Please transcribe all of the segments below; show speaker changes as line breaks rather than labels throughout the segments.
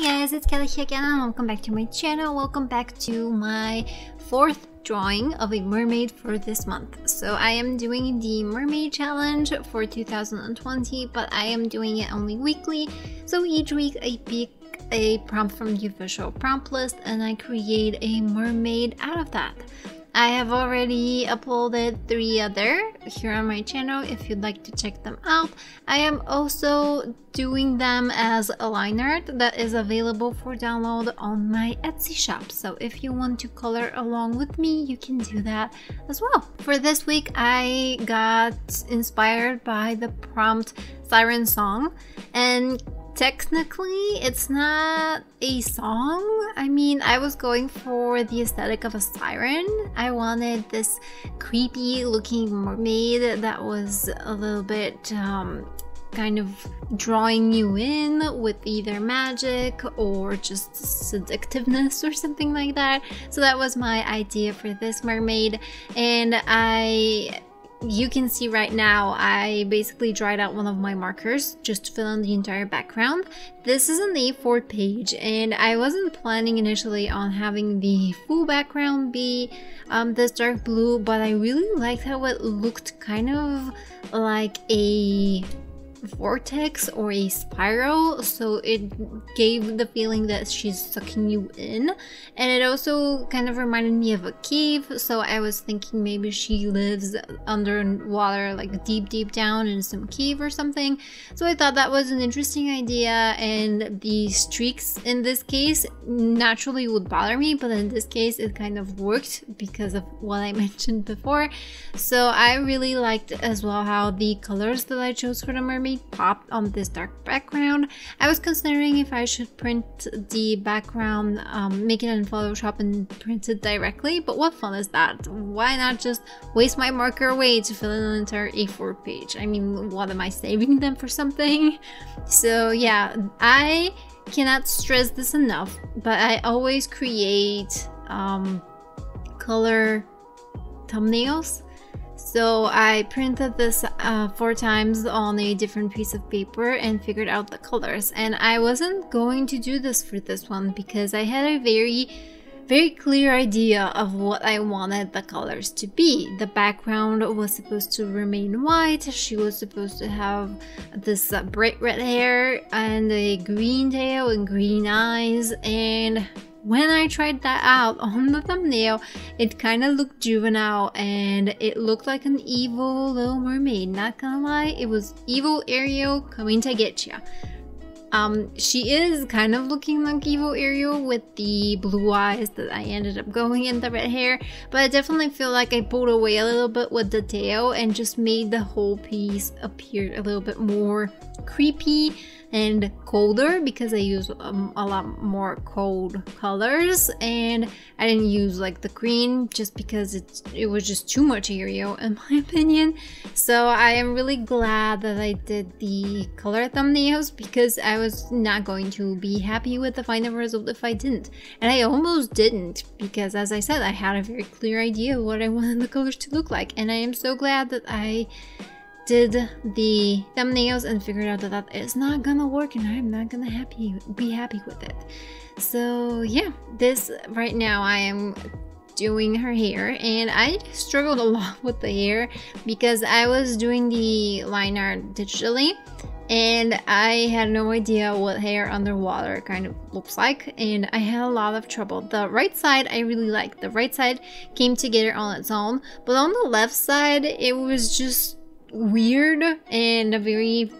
Hey guys, it's Kali here again and welcome back to my channel. Welcome back to my fourth drawing of a mermaid for this month. So I am doing the mermaid challenge for 2020, but I am doing it only weekly. So each week I pick a prompt from the official prompt list and I create a mermaid out of that. I have already uploaded three other here on my channel if you'd like to check them out. I am also doing them as a line art that is available for download on my Etsy shop. So if you want to color along with me, you can do that as well. For this week, I got inspired by the prompt Siren Song and technically it's not a song. I mean i was going for the aesthetic of a siren. I wanted this creepy looking mermaid that was a little bit um, kind of drawing you in with either magic or just seductiveness or something like that. So that was my idea for this mermaid. And i you can see right now I basically dried out one of my markers just to fill in the entire background. This is an A4 page and I wasn't planning initially on having the full background be um, this dark blue but I really liked how it looked kind of like a vortex or a spiral so it gave the feeling that she's sucking you in. And it also kind of reminded me of a cave so i was thinking maybe she lives underwater like deep deep down in some cave or something. So i thought that was an interesting idea and the streaks in this case naturally would bother me but in this case it kind of worked because of what i mentioned before. So i really liked as well how the colors that i chose for the mermaid popped on this dark background. I was considering if I should print the background, um, make it in Photoshop and print it directly, but what fun is that? Why not just waste my marker away to fill in an entire A4 page? I mean, what am I saving them for something? So yeah, I cannot stress this enough, but I always create um, color thumbnails so I printed this uh, four times on a different piece of paper and figured out the colors. And I wasn't going to do this for this one because I had a very very clear idea of what I wanted the colors to be. The background was supposed to remain white, she was supposed to have this uh, bright red hair and a green tail and green eyes and when I tried that out on the thumbnail, it kind of looked juvenile and it looked like an evil little mermaid. Not gonna lie, it was evil Ariel coming to get ya. Um, she is kind of looking like evil Ariel with the blue eyes that I ended up going in the red hair, but I definitely feel like I pulled away a little bit with the tail and just made the whole piece appear a little bit more creepy and colder because I use um, a lot more cold colors and I didn't use like the green just because it, it was just too much Ariel in my opinion. So I am really glad that I did the color thumbnails because I was not going to be happy with the final result if I didn't. And I almost didn't because as I said I had a very clear idea of what I wanted the colors to look like and I am so glad that I did the thumbnails and figured out that that is not gonna work and I'm not gonna happy be happy with it. So yeah, this right now I am doing her hair and I struggled a lot with the hair because I was doing the line art digitally and I had no idea what hair underwater kind of looks like and I had a lot of trouble. The right side I really liked. The right side came together on its own but on the left side it was just weird and very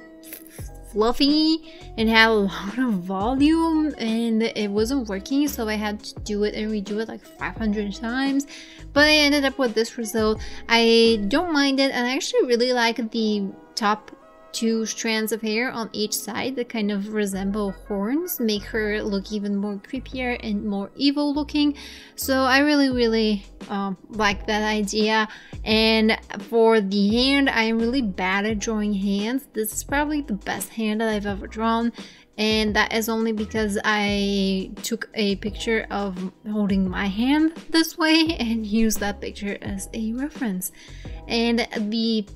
fluffy and had a lot of volume and it wasn't working so I had to do it and redo it like 500 times but I ended up with this result. I don't mind it and I actually really like the top two strands of hair on each side that kind of resemble horns make her look even more creepier and more evil looking. So I really really um, like that idea. And for the hand I'm really bad at drawing hands. This is probably the best hand that I've ever drawn. And that is only because I took a picture of holding my hand this way and used that picture as a reference. And the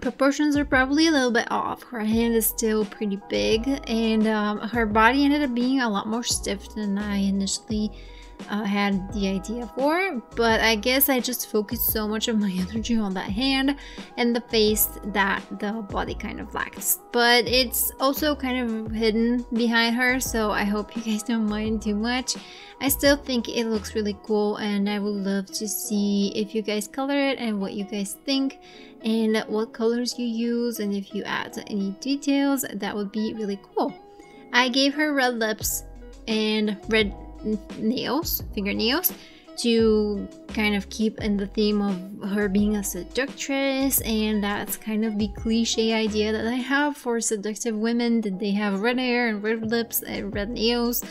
proportions are probably a little bit off. Her hand is still pretty big and um, her body ended up being a lot more stiff than I initially uh, had the idea for, but I guess I just focused so much of my energy on that hand and the face that the body kind of lacks. But it's also kind of hidden behind her, so I hope you guys don't mind too much. I still think it looks really cool and I would love to see if you guys color it and what you guys think and what colors you use and if you add any details, that would be really cool. I gave her red lips and red nails, fingernails, to kind of keep in the theme of her being a seductress and that's kind of the cliche idea that I have for seductive women that they have red hair and red lips and red nails.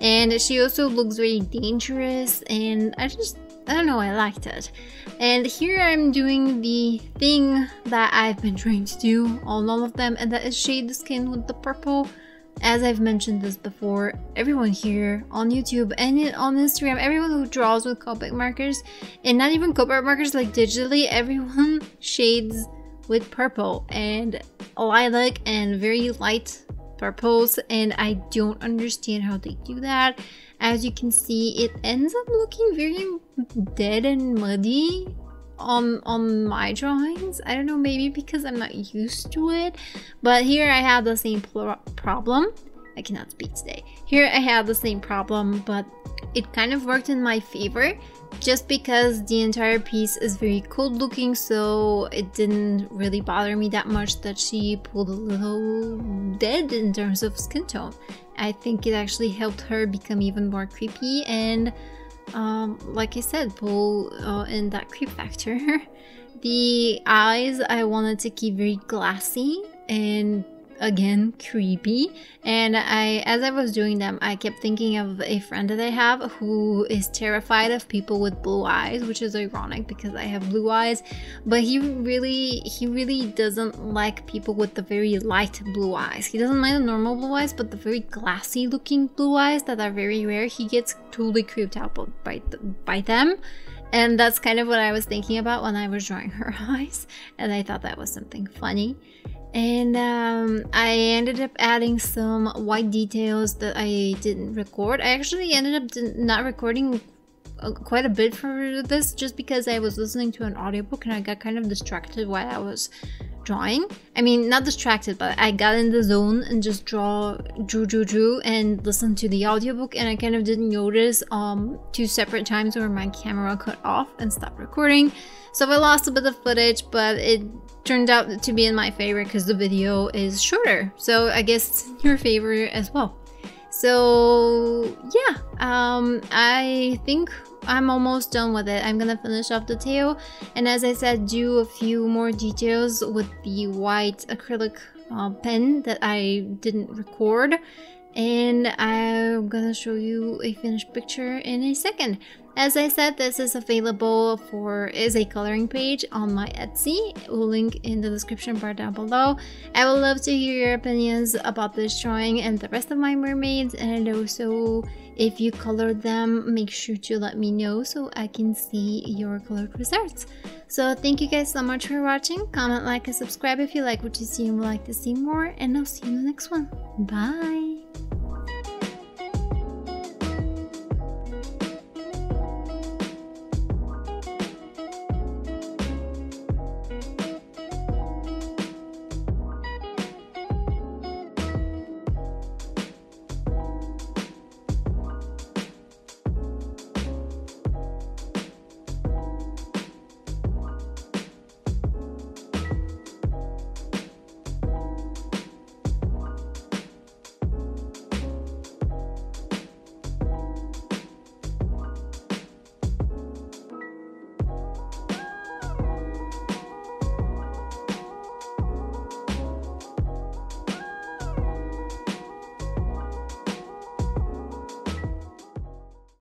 And she also looks very dangerous and I just I don't know I liked it. And here I'm doing the thing that I've been trying to do on all of them and that is shade the skin with the purple as I've mentioned this before, everyone here on YouTube and on Instagram, everyone who draws with Copic markers, and not even Copic markers like digitally, everyone shades with purple and lilac and very light purples and I don't understand how they do that. As you can see, it ends up looking very dead and muddy on on my drawings. I don't know maybe because i'm not used to it but here i have the same problem. I cannot speak today. Here i have the same problem but it kind of worked in my favor just because the entire piece is very cold looking so it didn't really bother me that much that she pulled a little dead in terms of skin tone. I think it actually helped her become even more creepy and um, like I said, pull uh, in that creep factor. the eyes I wanted to keep very glassy and again creepy. And i as i was doing them i kept thinking of a friend that i have who is terrified of people with blue eyes which is ironic because i have blue eyes. But he really he really doesn't like people with the very light blue eyes. He doesn't mind the normal blue eyes but the very glassy looking blue eyes that are very rare he gets totally creeped out by, by them. And that's kind of what I was thinking about when I was drawing her eyes. And I thought that was something funny and um, I ended up adding some white details that I didn't record. I actually ended up not recording uh, quite a bit for this just because I was listening to an audiobook and I got kind of distracted while I was drawing. I mean, not distracted, but I got in the zone and just draw, drew, drew, drew, and listened to the audiobook. And I kind of didn't notice um, two separate times where my camera cut off and stopped recording. So I lost a bit of footage, but it turned out to be in my favor because the video is shorter. So I guess it's in your favor as well. So yeah, um, I think I'm almost done with it. I'm gonna finish off the tail and as I said, do a few more details with the white acrylic uh, pen that I didn't record and I'm gonna show you a finished picture in a second. As I said, this is available for is a coloring page on my Etsy. We'll link in the description bar down below. I would love to hear your opinions about this drawing and the rest of my mermaids and also if you colored them, make sure to let me know so I can see your colored results. So thank you guys so much for watching. Comment, like, and subscribe if you like what you see and would like to see more. And I'll see you in the next one. Bye!